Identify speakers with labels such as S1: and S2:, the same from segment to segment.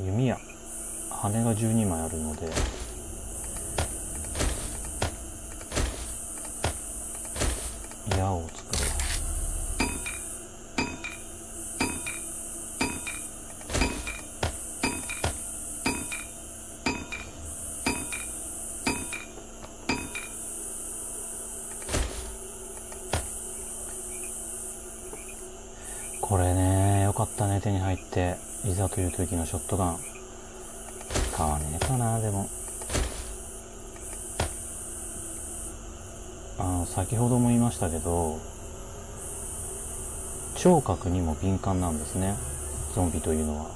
S1: 弓矢。羽が12枚あるので。矢を作ろう。これね。よかったね手に入って。いざという時のショットガン。使わねえかなでも。あの先ほども言いましたけど聴覚にも敏感なんですね。ゾンビというのは。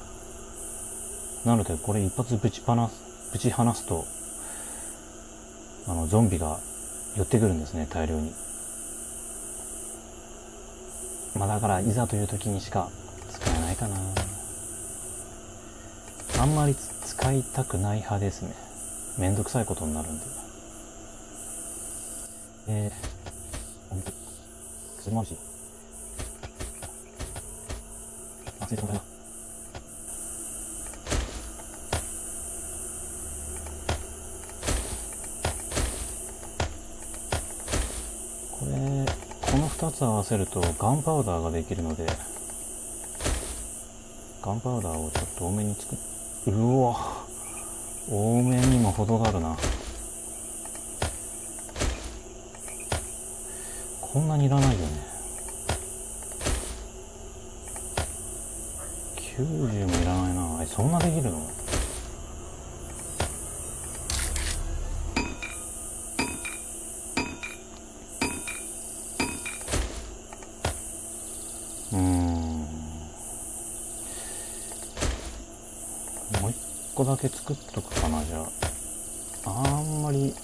S1: なのでこれ一発ぶち放すぶち放すとあのゾンビが寄ってくるんですね大量に。まあだからいざという時にしか使えな。あんまり使いたくない派ですね。めんどくさいことになるんで。えー、お水薬もあるしあついてこないなこれこの2つ合わせるとガンパウダーができるのでガンパウダーをちょっと多めに作っうわ。多めにも程があるな。こんなにいらないよね。90もいらないな。えそんなできるの？もう一個だけ作っとくかなじゃあ。あんまり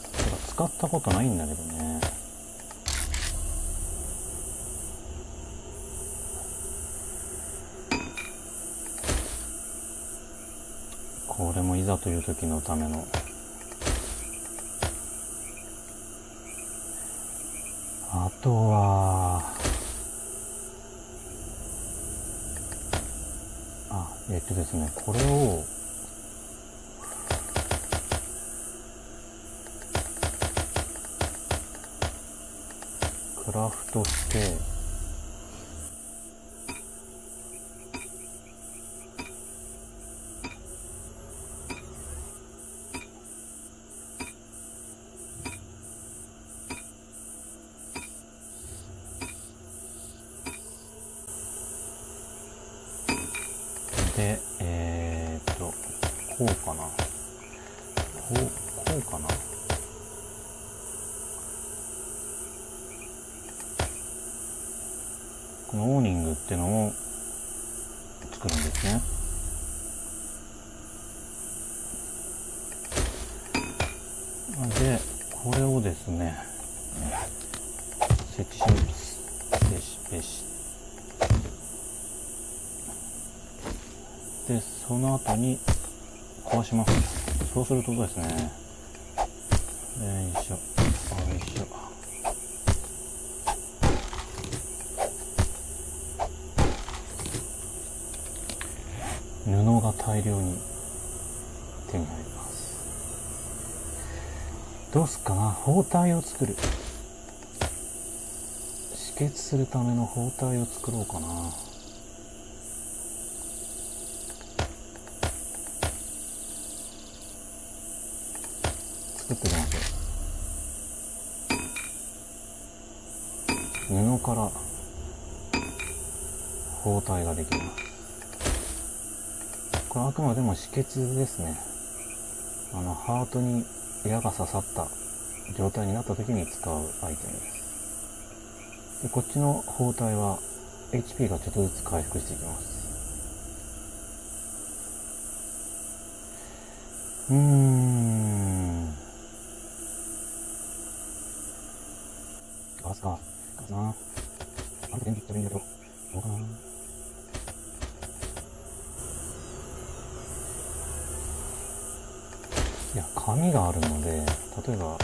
S1: 使ったことないんだけどね。これもいざという時のための。あとはあえっとですねこれをクラフトして。でえー、っとこうかな。こうこうかな。このオーニングっていうのを作るんですね。でこれをですね設置します。ペシペシでその後に壊します。そうするとですね。よいしょよいしょ布が大量に手に入ります。どうすっかな包帯を作る。止血するための包帯を作ろうかな。作ってきます布から包帯ができます。これあくまでも止血ですね。あのハートに矢が刺さった状態になった時に使うアイテムです。でこっちの包帯は HP がちょっとずつ回復していきます。うーん。ガスか。ガスな。あと電気取れいいんだけど。どうかな。や紙があるので例えば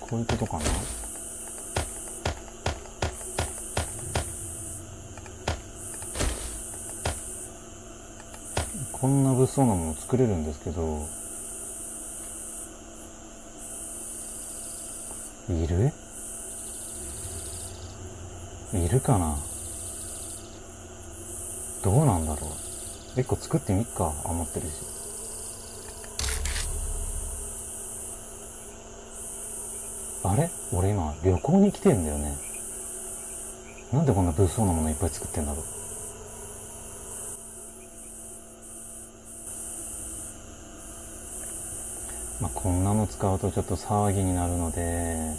S1: こういうことかな？こんな物騒なもの作れるんですけどいる？いるかな？どうなん？だろう。一個作ってみっか、余ってるし。あれ？俺今旅行に来てんだよね。なんでこんな物騒なものいっぱい作ってんだろう。まあ、こんなの使うとちょっと騒ぎになるので、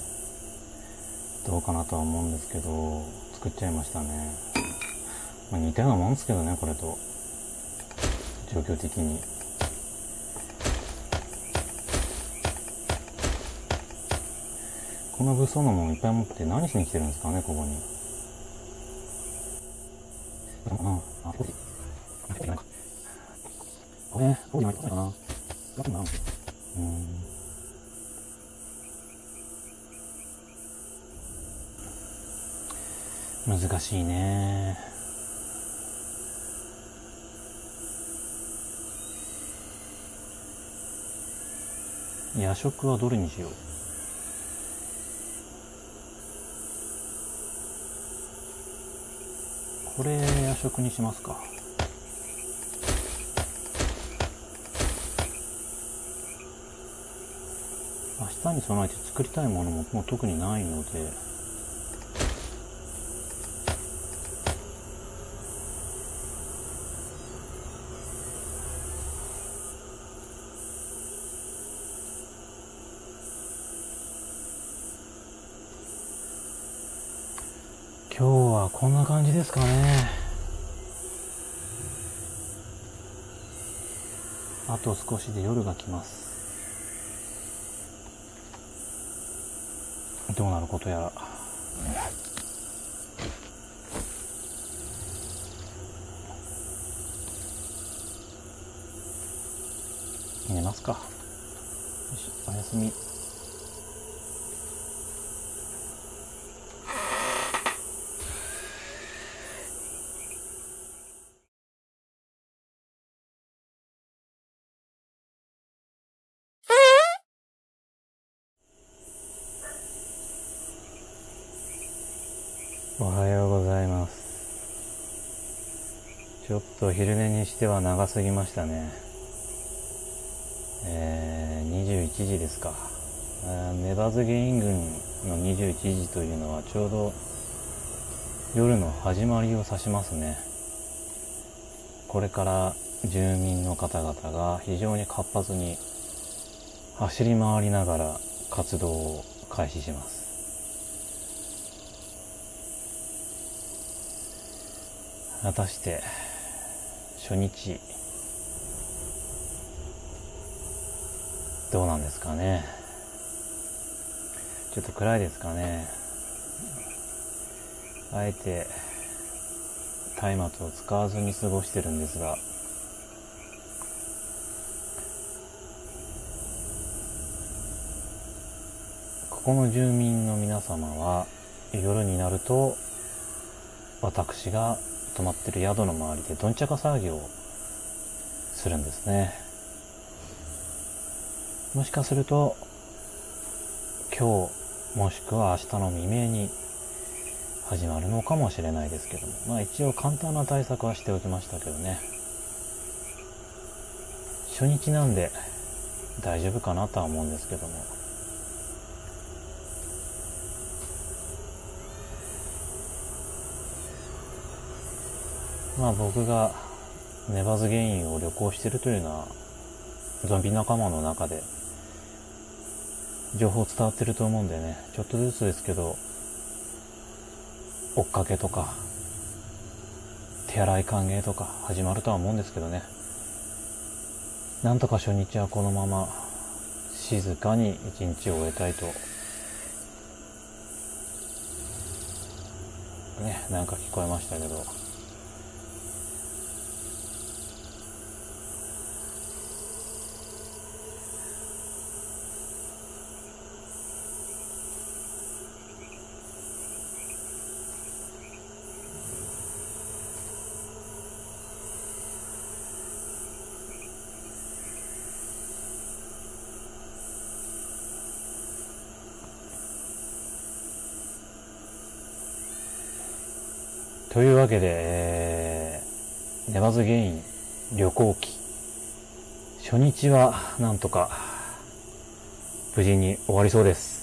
S1: どうかなとは思うんですけど、作っちゃいましたね。まあ、似たようなもんですけどね、これと。状況的に。こんな物騒なものいっぱい持って何しに来てるんですかね、ここに。難しいね夜食はどれにしよう。これ夜食にしますか。明日に備えて作りたいものももう特にないので。今日はこんな感じですかね。あと少しで夜が来ます。どうなることやら。寝ますか。よしおやすみ。おはようございます。ちょっと昼寝にしては長すぎましたね。えー、21時ですか。ネバズゲイン軍の21時というのはちょうど夜の始まりを指しますね。これから住民の方々が非常に活発に走り回りながら活動を開始します。果たして初日どうなんですかね。ちょっと暗いですかね。あえて松明を使わずに過ごしてるんですが。ここの住民の皆様は夜になると私が泊まってる宿の周りでどんちゃか騒ぎをするんですね。もしかすると今日もしくは明日の未明に始まるのかもしれないですけども。まあ一応簡単な対策はしておきましたけどね。初日なんで大丈夫かなとは思うんですけども。まあ僕がネバズゲインを旅行してるというのはゾンビ仲間の中で情報伝わってると思うんでね。ちょっとずつですけど追っかけとか手洗い歓迎とか始まるとは思うんですけどね。なんとか初日はこのまま静かに一日を終えたいと。ねなんか聞こえましたけど。というわけで、えー、ネバズゲイン旅行記。初日はなんとか無事に終わりそうです。